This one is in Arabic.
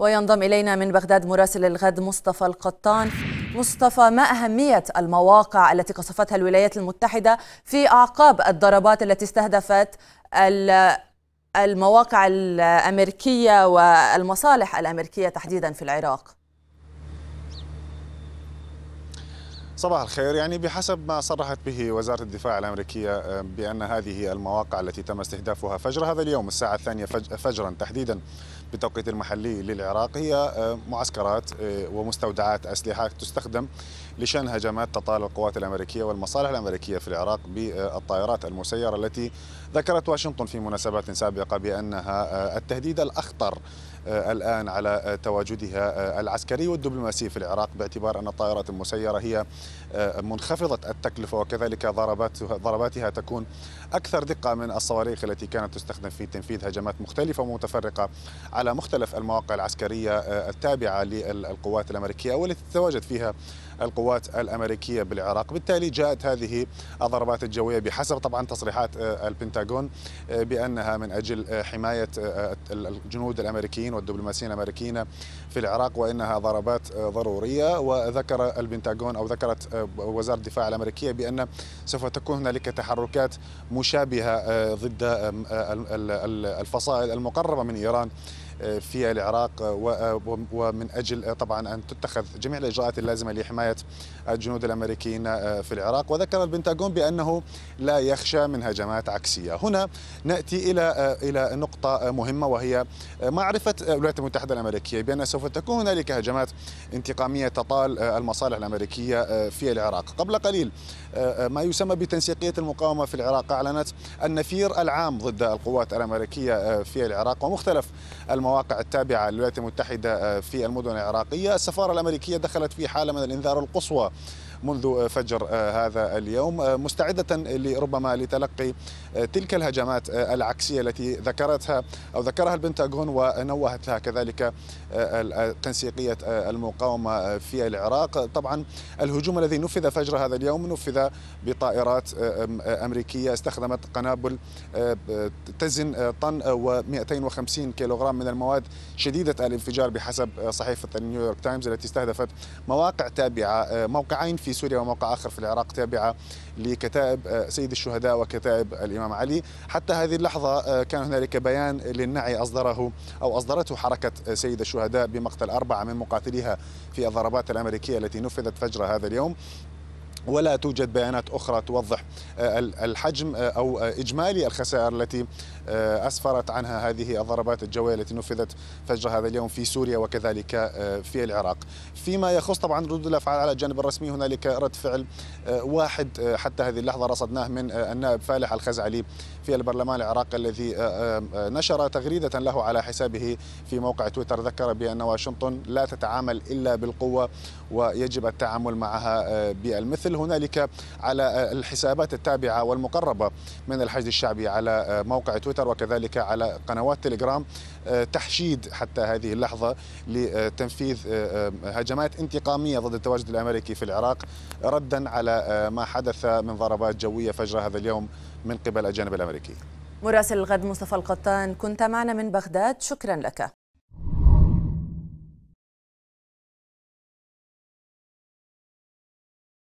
وينضم إلينا من بغداد مراسل الغد مصطفى القطان. مصطفى ما أهمية المواقع التي قصفتها الولايات المتحدة في أعقاب الضربات التي استهدفت المواقع الأمريكية والمصالح الأمريكية تحديدا في العراق؟ صباح الخير. يعني بحسب ما صرحت به وزارة الدفاع الأمريكية آه، بأن هذه المواقع التي تم استهدافها فجر هذا اليوم الساعة الثانية فجرا تحديدا بالتوقيت المحلي للعراق هي آه، معسكرات آه، ومستودعات أسلحة تستخدم لشن هجمات تطال القوات الأمريكية والمصالح الأمريكية في العراق بالطائرات المسيرة التي ذكرت واشنطن في مناسبات سابقة بأنها التهديد الأخطر الآن على تواجدها العسكري. والدبلوماسي في العراق باعتبار أن الطائرات المسيرة هي منخفضة التكلفة وكذلك ضربات ضرباتها تكون أكثر دقة من الصواريخ التي كانت تستخدم في تنفيذ هجمات مختلفة ومتفرقة على مختلف المواقع العسكرية التابعة للقوات الأمريكية والتي تتواجد فيها القوات الأمريكية بالعراق. بالتالي جاءت هذه الضربات الجوية بحسب طبعا تصريحات البنتاغون بأنها من أجل حماية الجنود الأمريكيين والدبلوماسيين الأمريكيين في العراق وإنها ضربات ضرورية. وذكر البنتاغون أو ذكرت وزارة الدفاع الأمريكية بأن سوف تكون هنالك تحركات مشابهة ضد الفصائل المقربة من إيران في العراق ومن أجل طبعا أن تتخذ جميع الإجراءات اللازمة لحماية الجنود الأمريكيين في العراق. وذكر البنتاغون بأنه لا يخشى من هجمات عكسية. هنا نأتي إلى إلى نقطة مهمة وهي معرفة الولايات المتحدة الأمريكية بأن سوف تكون هنالك هجمات انتقامية تطال المصالح الأمريكية في العراق. قبل قليل ما يسمى بتنسيقية المقاومة في العراق أعلنت النفير العام ضد القوات الأمريكية في العراق ومختلف المواقع المواقع التابعة للولايات المتحدة آه، في المدن العراقية. السفارة الأمريكية دخلت في حالة من الإنذار القصوى. منذ فجر آه، هذا اليوم آه، مستعدة لربما لتلقي آه، تلك الهجمات العكسية التي ذكرتها أو ذكرها البنتاغون ونوهت لها كذلك تنسيقية المقاومة في العراق. طبعا الهجوم الذي نفذ فجر هذا اليوم نفذ بطائرات أمريكية استخدمت قنابل تزن طن و250 كيلوغرام من المواد شديدة الانفجار بحسب صحيفة نيويورك تايمز التي استهدفت مواقع تابعة موقعين في سوريا وموقع آخر في العراق تابعة لكتائب آه، سيد الشهداء وكتائب الإمام علي. حتى هذه اللحظة آه، كان هنالك بيان للنعي أصدره أو أصدرته حركة آه، سيد الشهداء بمقتل أربعة من مقاتليها في الضربات الأمريكية التي نفذت فجر هذا اليوم. ولا توجد بيانات أخرى توضح آه، الحجم آه، أو آه، إجمالي الخسائر التي أسفرت عنها هذه الضربات الجوية التي نفذت فجر هذا اليوم في سوريا وكذلك في العراق. فيما يخص طبعا ردود الأفعال على الجانب الرسمي هنالك رد فعل واحد حتى هذه اللحظة رصدناه من النائب فالح الخزعلي في البرلمان العراقي الذي نشر تغريدة له على حسابه في موقع تويتر ذكر بأن واشنطن لا تتعامل إلا بالقوة ويجب التعامل معها بالمثل. مثل هنالك على الحسابات التابعة والمقربة من الحشد الشعبي على موقع تويتر وكذلك على قنوات تليجرام تحشيد حتى هذه اللحظة لتنفيذ هجمات انتقامية ضد التواجد الأمريكي في العراق ردا على ما حدث من ضربات جوية فجر هذا اليوم من قبل الجانب الأمريكي. مراسل الغد مصطفى القطان كنت معنا من بغداد شكرا لك.